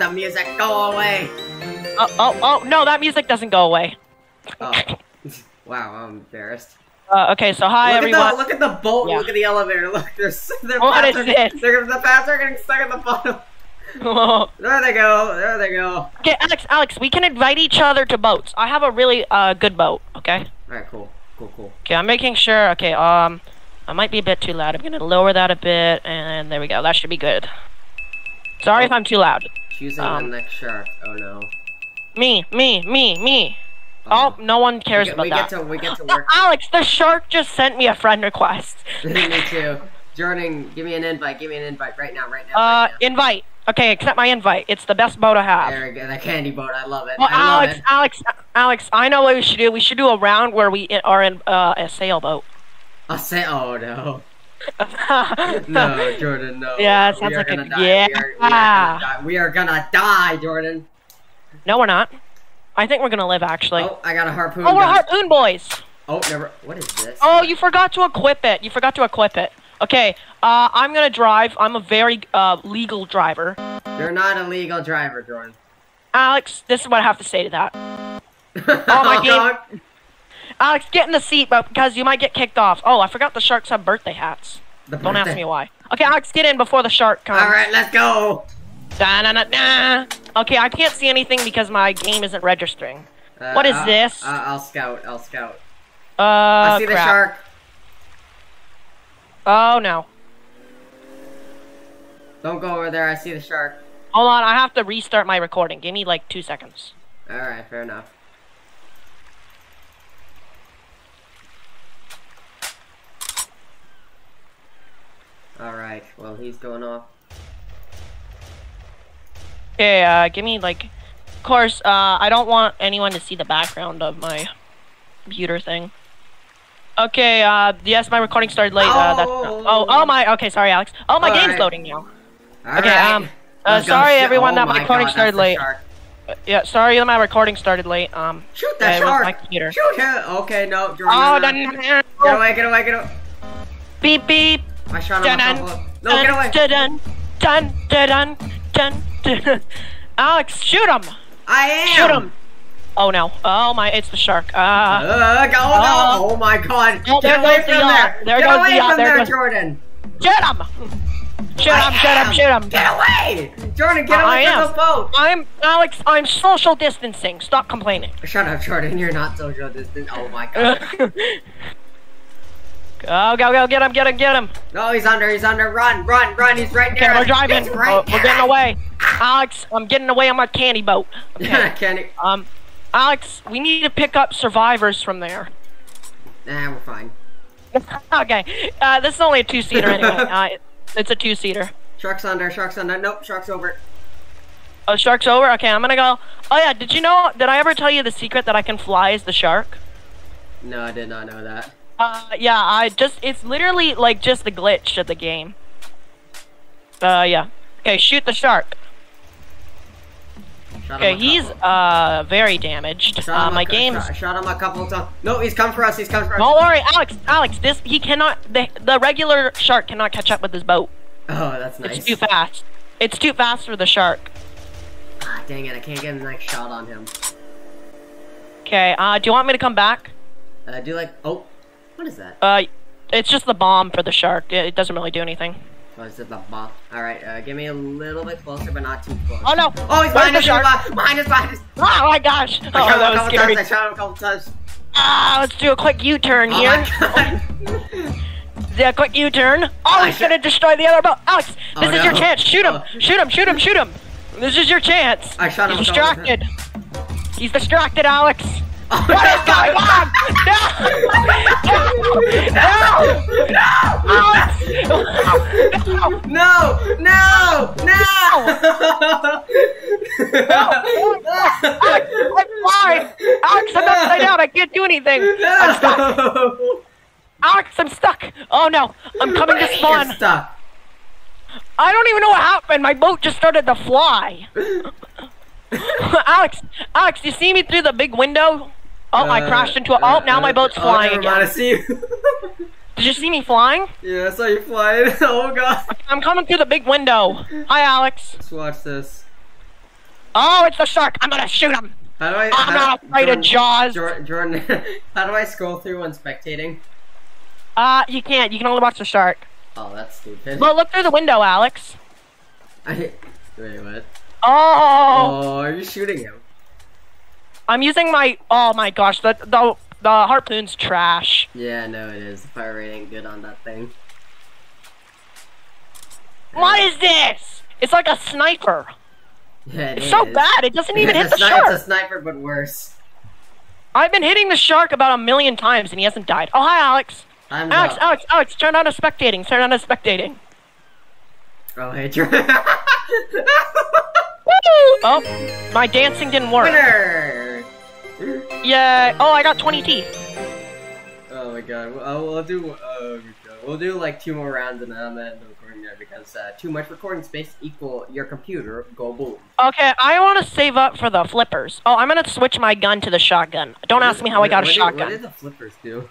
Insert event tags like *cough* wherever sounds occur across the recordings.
want the music. Go away. Oh, oh, oh, no, that music doesn't go away. Oh. *laughs* wow, I'm embarrassed. Uh, okay, so hi look everyone. At the, look at the boat. Yeah. Look at the elevator. Look, *laughs* there's their What is are, this? They're, the paths are getting stuck at the bottom. *laughs* There they go. There they go. okay, Alex, Alex, we can invite each other to boats. I have a really uh, good boat, okay? All right, cool, cool, cool. Okay, I'm making sure. Okay, um, I might be a bit too loud. I'm gonna lower that a bit, and there we go. That should be good. Sorry if I'm too loud. Choosing Um, the next shark. Oh no. Me, me, me, me. Oh, no one cares we get, about we that. get to we get to work. *laughs* Alex, the shark just sent me a friend request. *laughs* Me too. Jordan, give me an invite. Give me an invite right now. Right now. Uh, right now. invite. Okay, accept my invite. It's the best boat I have. There we go. The candy boat. I love it. Well, I Alex, it. Alex, Alex, I know what we should do. We should do a round where we are in uh, a sailboat. A sail? Oh no. *laughs* No, Jordan. No. Yeah, it sounds like a- gonna. We are, we are yeah. gonna. We are gonna die, Jordan. No, we're not. I think we're gonna live actually. Oh, I got a harpoon. Oh, we're gun. harpoon boys. Oh, never. What is this? Oh, you forgot to equip it. You forgot to equip it. Okay, uh, I'm gonna drive. I'm a very uh, legal driver. You're not a legal driver, Jordan. Alex, this is what I have to say to that. *laughs* oh my game- God. Alex, get in the seat, but because you might get kicked off. Oh, I forgot the sharks have birthday hats. The Don't ask me why. Okay, Alex, get in before the shark comes. All right, let's go. Da, na, na, na. Okay, I can't see anything because my game isn't registering. Uh, What is I'll- this? Uh, I'll scout. I'll scout. Uh, I see the shark. Oh no. Don't go over there. I see the shark. Hold on, I have to restart my recording. Give me like two seconds. All right, fair enough. All right. Well, he's going off. Okay, uh, give me like, of course, uh, I don't want anyone to see the background of my computer thing. Okay, uh, yes, my recording started late. Uh, that's Oh. oh, oh my. Okay, sorry, Alex. Oh, my All game's right. loading now. All Okay, right. um, uh, sorry everyone oh that my recording God, started late. Uh, yeah, sorry that my recording started late. Um, Shoot uh, that was shark. my computer. Shoot him. Okay, no. Jordan, Oh, no, no. dun, Get away! Get away! Get away! beep beep. I shot him. Dun dun. No, get away! dun dun dun dun dun dun. Alex, shoot him! I am. Shoot him! Oh no! Oh my! It's the shark. Uh, Uh, go, Oh. go. Oh my God! Oh, get away from the there! There get goes away the from There there, Jordan! shoot him! Shoot I him! Shoot him! Shoot him! Get away! Jordan, get I away from am. the boat! I'm Alex. I'm social distancing. Stop complaining. Shut up, Jordan. You're not social distant. Oh my God! *laughs* go go go! Get him! Get him! Get him! no, he's under. He's under. Run! Run! Run! He's right Okay, there. we're driving. Right Oh, we're getting away. Alex, I'm getting away on my candy boat. *laughs* Okay. Kenny. um, Alex, we need to pick up survivors from there. Nah, we're fine. *laughs* okay. Uh, this is only a two-seater anyway. *laughs* Uh, it's a two-seater. Shark's under. Shark's under. Nope. Shark's over. Oh, shark's over. Okay, I'm gonna go. Oh yeah, did you know? Did I ever tell you the secret that I can fly as the shark? No, I did not know that. Uh, yeah. I just. It's literally like just the glitch of the game. Uh, yeah. Okay, shoot the shark. Shot Okay, he's uh very damaged. Shot Uh, my game's. Shot, shot him a couple of times. No, he's come for us. He's come for us. Don't worry, Alex. Alex, this he cannot. The the regular shark cannot catch up with his boat. Oh, that's nice. It's too fast. It's too fast for the shark. Ah, dang it! I can't get a nice shot on him. Okay. Uh, do you want me to come back? Uh, do like oh, what is that? Uh, it's just the bomb for the shark. It, doesn't really do anything. Oh, is it the ball? All right, uh, give me a little bit closer, but not too close. Oh no! Oh, he's behind the us! Shark? behind us! Behind us! Oh my gosh! Oh, I that was scary. times. I shot him a couple times. Ah, let's do a quick U-turn Oh here. Yeah, quick U-turn. Oh, he's gonna destroy the other boat. Alex, Oh, this is your chance. Shoot him! Oh. Shoot him! Shoot him! Shoot him! This is your chance. I shot him He's distracted. He's distracted, Alex. Oh, What is going on? No! No! No! No! No! No! Alex, I'm fine! Alex, I'm upside down. I can't do anything. I'm stuck. No! Alex, I'm stuck. Oh no, I'm coming to You're spawn. stuck. I don't even know what happened. My boat just started to fly. Alex, Alex, you see me through the big window? Oh, I Uh, crashed into it. Oh, now my boat's oh, flying never mind, I see you. *laughs* Did you see me flying? yeah, I saw you flying. *laughs* Oh god. I'm coming through the big window. Hi, Alex. Let's watch this. Oh, it's the shark! I'm gonna shoot him! How do I? I'm how, not afraid Jordan, of Jaws! Jor- Jordan, *laughs* how do I scroll through when spectating? Uh, you can't. You can only watch the shark. Oh, that's stupid. Well, look through the window, Alex. I, wait, what? Oh, Oh, are you shooting him? I'm using my. Oh my gosh, the the the harpoon's trash. Yeah, no, it is. The fire rate ain't good on that thing. What is this? It's like a sniper. Yeah, it It's so bad. It doesn't even hit *laughs* the shark. It's a sniper, but worse. I've been hitting the shark about a million times and he hasn't died. Oh hi, Alex. I'm Alex, up. Alex, Alex, turn on to spectating. Turn on to spectating. Oh, hey. *laughs* Woo! Oh, my dancing didn't work. Winner! Yeah. Oh, I got 20 teeth. Oh my god. We'll, we'll do. God. We'll do like two more rounds and then I'm gonna end the recording there because uh, too much recording space equal your computer go boom. Okay, I want to save up for the flippers. Oh, I'm gonna switch my gun to the shotgun. Don't ask me how I got a what, shotgun. What did the flippers do?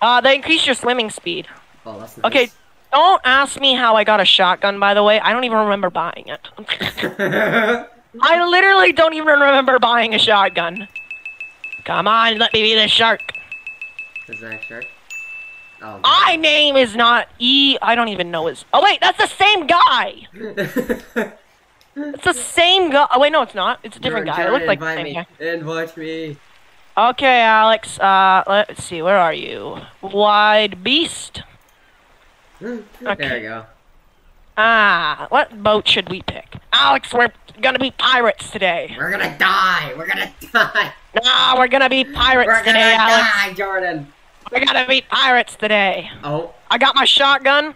Uh, they increase your swimming speed. Oh, that's nice. Okay, don't ask me how I got a shotgun, by the way. I don't even remember buying it. *laughs* I literally don't even remember buying a shotgun. Come on, let me be the shark. Is that a shark? Oh. My name is not E. I don't even know his. Oh, wait, that's the same guy! *laughs* It's the same guy. Oh, wait, no, it's not. It's a different guy. It looks like the same me. guy. Invite me. Okay, Alex, uh, let's see, where are you? Wide Beast? *laughs* There Okay. we go. Ah, what boat should we pick? Alex, we're gonna be pirates today. We're gonna die. We're gonna die. Nah, we're gonna be pirates We're gonna today, Alex. die, Jordan. We're gonna be pirates today. Oh. I got my shotgun.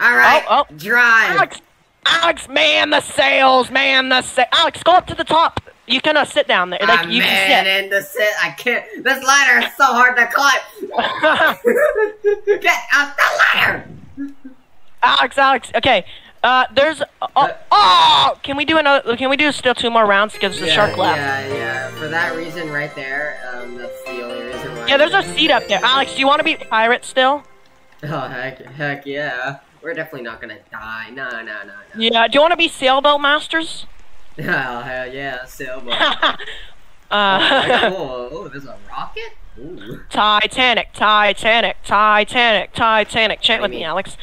All right. Oh, Drive. Alex, Alex, man the sails, man the sa- Alex, go up to the top. You can uh, sit down there. Like I'm you man can in the sit. I can't. This ladder is so hard to climb. *laughs* *laughs* Get out the ladder. Alex, Alex. Okay. Uh, there's. Oh, Uh, oh, can we do another? Can we do still two more rounds because the yeah, shark left? Yeah, yeah. For that reason, right there. Um, that's the only reason why. Yeah, there's a seat up there. Alex, do you want to be pirate still? *laughs* Oh heck, heck yeah. We're definitely not gonna die. No, no, no, no. Yeah. Do you want to be sailboat masters? *laughs* Oh hell yeah, sailboat. *laughs* uh, oh, oh, there's a rocket. Ooh. Titanic, Titanic, Titanic, Titanic. Chant with you me. Alex.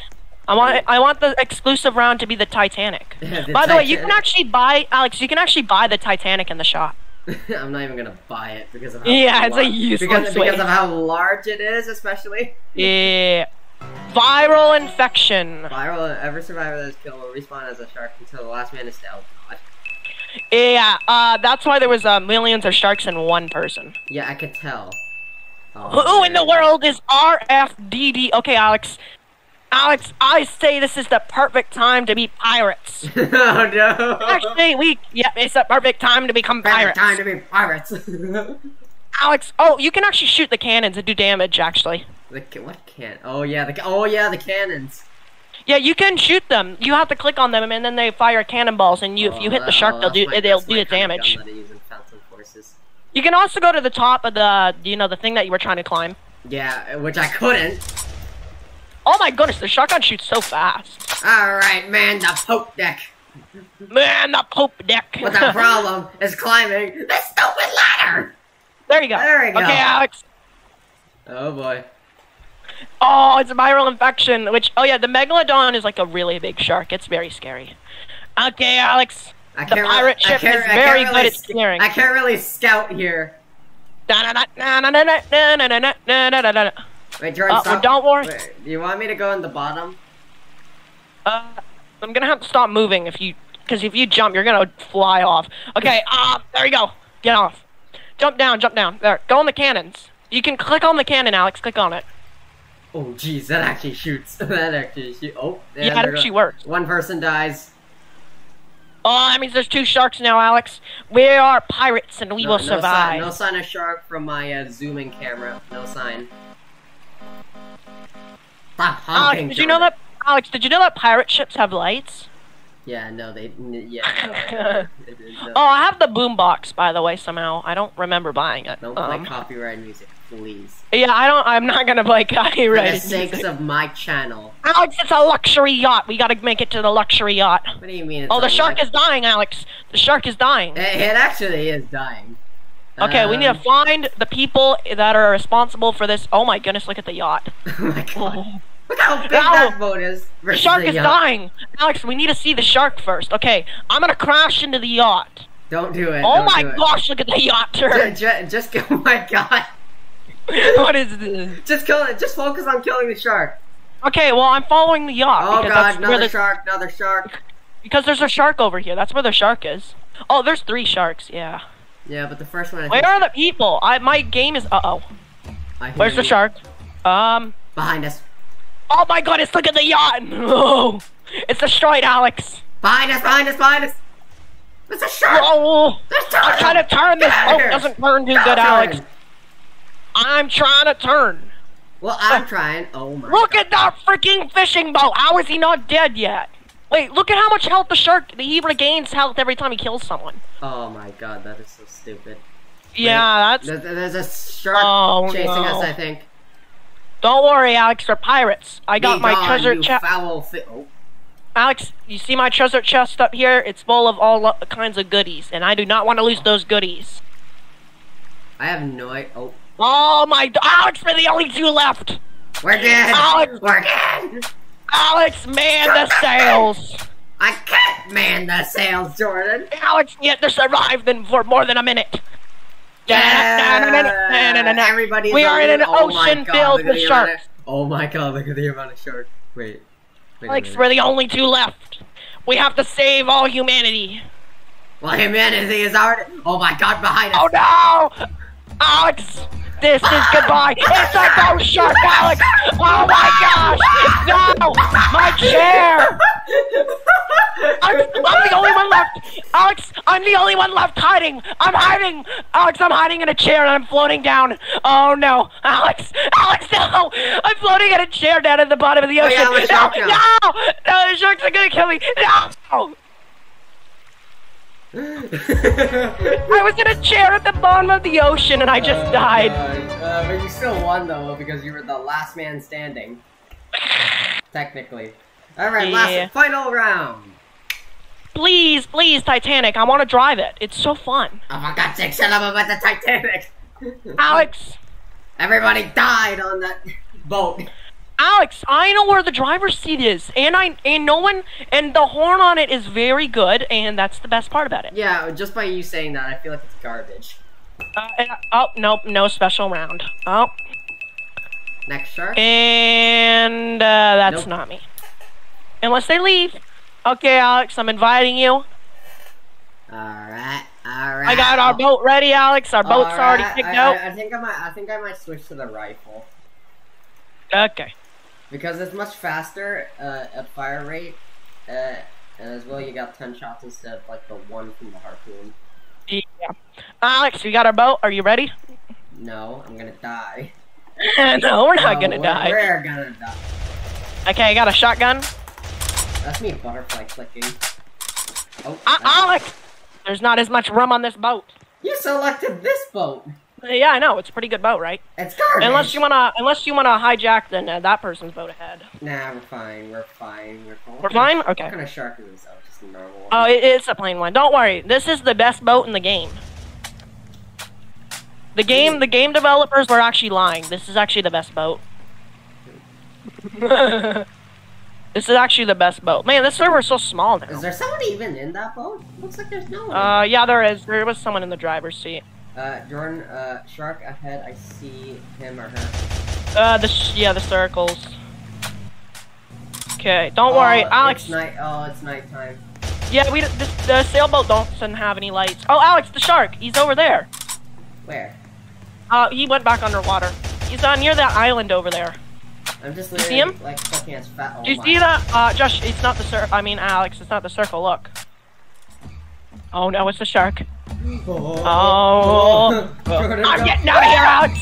I want I want the exclusive round to be the Titanic. *laughs* The By the way, you can actually buy Alex. You can actually buy the Titanic in the shop. *laughs* I'm not even gonna buy it because of how Yeah, it's a useless because, way. because of how large it is, especially. Yeah. Viral infection. Viral, every survivor that is killed will respawn as a shark until the last man is dead. Oh. Yeah. Uh, that's why there was uh, millions of sharks in one person. Yeah, I could tell. Oh, Who in the world is RFDD? Okay, Alex. Alex, I say this is the perfect time to be pirates. *laughs* oh no! Actually, we yeah, it's the perfect time to become Perfect pirates. time to be pirates. *laughs* Alex, oh, you can actually shoot the cannons and do damage. Actually, the what can? Oh yeah, the oh yeah, the cannons. yeah, you can shoot them. You have to click on them, and then they fire cannonballs. And you, if you hit the shark, Oh, they'll do my- they'll do the damage. gun that I use in Phantom Forces. You can also go to the top of the you know the thing that you were trying to climb. Yeah, which I couldn't. Oh my goodness, the shotgun shoots so fast. All right, man, the poop deck. Man, the poop deck. But the *laughs* problem is climbing this stupid ladder. there you go. There we go. Okay, Alex. Oh boy. Oh, it's a viral infection. Which oh yeah, the megalodon is like a really big shark. It's very scary. Okay,Alex. I The pirate re- ship is I can't very really good at sc- steering. I can't really scout here. Wait, Jordan, uh, well, don't worry. Wait, do you want me to go in the bottom? Uh, I'm gonna have to stop moving if you, because if you jump, you're gonna fly off. Okay, ah, *laughs* uh, there you go. Get off. Jump down, jump down. There, go on the cannons. You can click on the cannon, Alex. Click on it. Oh, geez, that actually shoots. *laughs* that actually shoots. Oh, yeah, that actually works. One person dies. Oh, that means there's two sharks now, Alex. We are pirates and we no, will no survive. Sign, no sign of shark from my uh, zooming camera. No sign. Stop Alex, did you know that? Alex, did you know that pirate ships have lights? Yeah, no, they. n- Yeah. No, *laughs* they- no. Oh, I have the boombox, by the way. Somehow I don't remember buying it. Don't Um, play copyright music, please. yeah, I don't. I'm not gonna play *laughs* For copyright. the sakes music. of my channel. Alex, it's a luxury yacht. We gotta make it to the luxury yacht. What do you mean? It's Oh, the shark is dying, Alex. The shark is dying. It, it actually is dying. Okay, we need to Um, find the people that are responsible for this. Oh my goodness, look at the yacht. *laughs* oh my god. Look how big Ow! that boat is. The shark the is yacht. dying. Alex, we need to see the shark first. Okay, I'm gonna crash into the yacht. Don't do it. Oh don't my do it. gosh, look at the yacht turn. ju- just go. Oh *laughs* my god. what is this? Just kill it. Just focus on killing the shark. Okay, well, I'm following the yacht. Oh because god, another the, shark, another shark. Because there's a shark over here. That's where the shark is. Oh, there's three sharks, yeah. Yeah, but the first one. I Where think, are the people? I My game is. Uh oh. Where's the shark? Um. Behind us. Oh my goodness, look at the yacht! No! It's destroyed, Alex! Behind us. Behind us. Behind us. There's a shark. Oh! I'm trying to turn this boat here. doesn't turn too good, turn. Alex. I'm trying to turn. Well, I'm trying. Oh my. Look god. at that freaking fishing boat! How is he not dead yet? Wait, look at how much health the shark. He regains health every time he kills someone. Oh my god, that is so stupid. Yeah, that's. There's, there's a shark Oh, chasing us. I think. Don't worry, Alex. We're pirates. I got Be my gone, treasure chest. Foul oh. Alex, you see my treasure chest up here? It's full of all kinds of goodies, and I do not want to lose those goodies. I have no idea. Oh, Oh my! Alex, we're the only two left. we're dead. Alex! We're dead. Alex, man the sails. I can't man the sails, Jordan. Alex, yet to survive them for more than a minute. Yeah, everybody's We are in an oh ocean God, filled with amount of- sharks. Oh my god, look at the amount of sharks. Wait. Wait Alex, we're the only two left. We have to save all humanity. Well, humanity is already. Oh my god, behind us. Oh no! Alex, this is goodbye. It's a ghost shark, Alex. Oh my gosh! No! My chair! I'm, I'm the only one left. Alex, I'm the only one left hiding. I'm hiding. Alex, I'm hiding in a chair and I'm floating down. Oh no, Alex, Alex, no! I'm floating in a chair down at the bottom of the Oh, ocean. yeah, I'm no, no, no, the sharks are gonna kill me. No! *laughs* I was in a chair at the bottom of the ocean and I just Oh, died. Uh, but you still won though because you were the last man standing. *sighs* Technically. Alright, Yeah. last final round. Please, please, Titanic, I want to drive it. It's so fun. Oh my god, sake, shut up about the Titanic. Alex, *laughs* Everybody died on that boat. Alex, I know where the driver's seat is, and I and no one and the horn on it is very good, and that's the best part about it. Yeah, just by you saying that, I feel like it's garbage. Uh, and- oh nope, no special round. Oh, Next shark. and uh, that's Nope. not me. Unless they leave. Okay, Alex, I'm inviting you. Alright, alright. I got our boat ready, Alex. Our boat's already picked I, out. I, I think I might. I think I might switch to the rifle Okay. Because it's much faster uh, at fire rate, uh, and as well you got ten shots instead of like the one from the harpoon. Yeah. Alex, we got our boat. Are you ready? No, I'm gonna die. *laughs* no, we're not No, gonna we're- die. We're gonna die. Okay, I got a shotgun. That's me butterfly clicking. Oh, Uh, Alex, there's not as much room on this boat. you selected this boat. Yeah, I know. It's a pretty good boat, right? It's garbage. Unless you wanna, unless you wanna hijack, then uh, that person's boat ahead. Nah, we're fine. We're fine. We're fine. We're fine? What Okay. kind of shark is this? Oh, just a normal one. Oh, it, it's a plain one. Don't worry. This is the best boat in the game. The game, the game developers were actually lying. This is actually the best boat. *laughs* this is actually the best boat. Man, this server is so small Is there someone even in that boat? Looks like there's no one. Uh, yeah, there is. There was someone in the driver's seat. Uh, Jordan, uh, shark ahead. I see him or her. Uh, the sh- yeah, the circles. Okay, don't worry, Oh, Alex. It's night. Oh, it's nighttime. Yeah, we this, the sailboat doesn't have any lights. Oh, Alex, the shark. He's over there. Where? Uh, he went back underwater. He's uh, near that island over there. I'm just see him? like his fat. Oh Do you my. see that? Uh, Josh, it's not the cir- I mean, Alex, it's not the circle. Look. Oh no, it's the shark. Oh. Oh. Jordan, I'm getting out of here, Alex.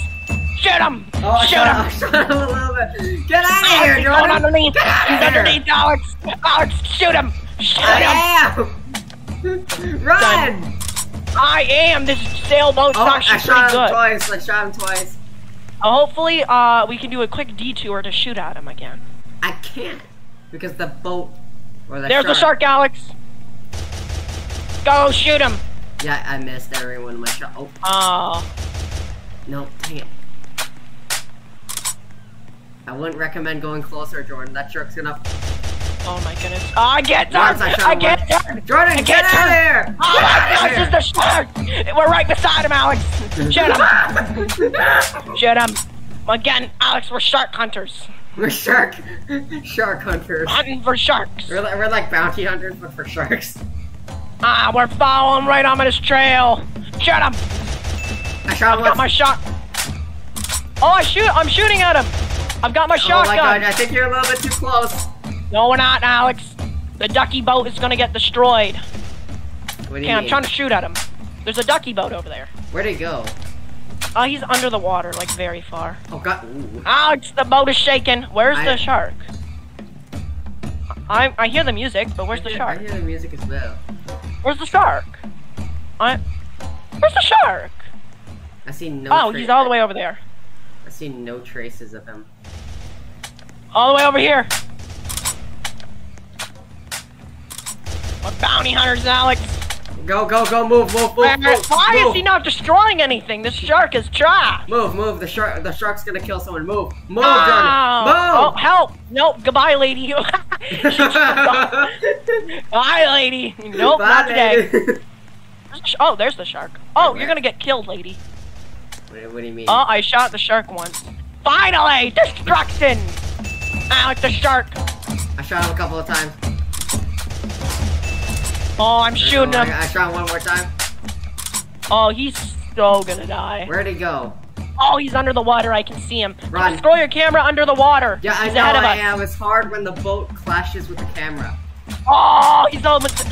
Shoot him. Oh, Shoot him. I *laughs* shot him a little bit. Get out of Alex, here, he's Jordan. going underneath. Get out of He's underneath, Alex. Alex, shoot him. Shoot him! I am! *laughs* Run! I am. This sailboat's Oh, I actually shot him good. twice. I shot him twice. Uh, hopefully, uh, we can do a quick detour to shoot at him again. I can't because the boat or the There's shark. the shark, Alex. Go shoot him. Yeah, I missed every one of my shot. Oh Oh, no, dang it! I wouldn't recommend going closer, Jordan. That shark's gonna. oh my goodness. Oh, I get turned. I shot I him get turned. Jordan, I get get out of turned. here! Oh my gosh, this the shark! We're right beside him, Alex. Shoot him. *laughs* Shoot him. Again, Alex, we're shark hunters. We're shark, shark hunters. Hunting for sharks. We're we're like bounty hunters, but for sharks. Ah, we're following right on his trail. Shoot him. I shot him Got my shot. Oh, I shoot. I'm shooting at him. I've got my Oh my god. I think you're a little bit too close. No, we're not, Alex. The ducky boat is gonna get destroyed. What do you Okay, I'm mean? trying to shoot at him. There's a ducky boat over there. Where'd he go? Oh, he's under the water, like very far. Oh god. Ooh. Alex, the boat is shaking. Where's I- the shark? I I hear the music, but where's I the hear- shark? I hear the music as well. Where's the shark? I. Where's the shark? I see no. Oh, he's all the way over there. I see no traces of him. All the way over here. We're bounty hunters, Alex. Go, go, go! Move, move, move, Why move! is he not destroying anything? This shark is trash. Move, move! The shark, the shark's gonna kill someone. Move, move, Oh, oh, help! Nope, goodbye, lady. *laughs* move! *laughs* Bye, lady. Nope, Bye, not today. lady. *laughs* Oh, there's the shark. Oh, Where? you're gonna get killed, lady. what, what do you mean? Oh, I shot the shark once. Finally, destruction! Alex, the shark. I shot him a couple of times. Oh, I'm shooting him. I shot one more time. Oh, he's so gonna die. Where'd he go? Oh, he's under the water. I can see him. Run. Destroy your camera under the water. Yeah, I he's know ahead of I us. am. It's hard when the boat clashes with the camera. Oh, he's almost.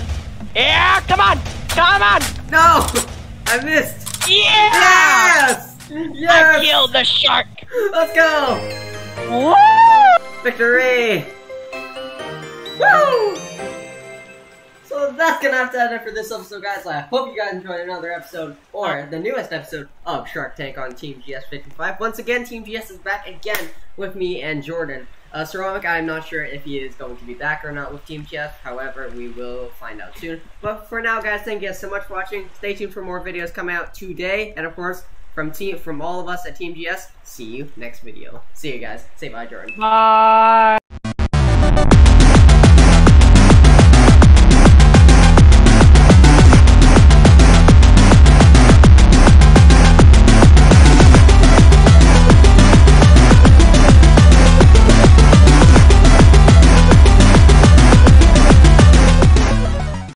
Yeah, come on, come on. No! *laughs* I missed! Yeah! Yes! I killed the shark. Let's go! Woo! Victory! Woo! That's gonna have to end it for this episode, guys. I hope you guys enjoyed another episode, or the newest episode of Shark Tank on Team GS55. Once again, Team GS is back again with me and Jordan. Uh, Ceramic, I'm not sure if he is going to be back or not with Team GS. However, we will find out soon. But for now, guys, thank you guys so much for watching. Stay tuned for more videos coming out today, and of course, from team from all of us at Team GS. See you next video. See you guys. Say bye, Jordan. Bye.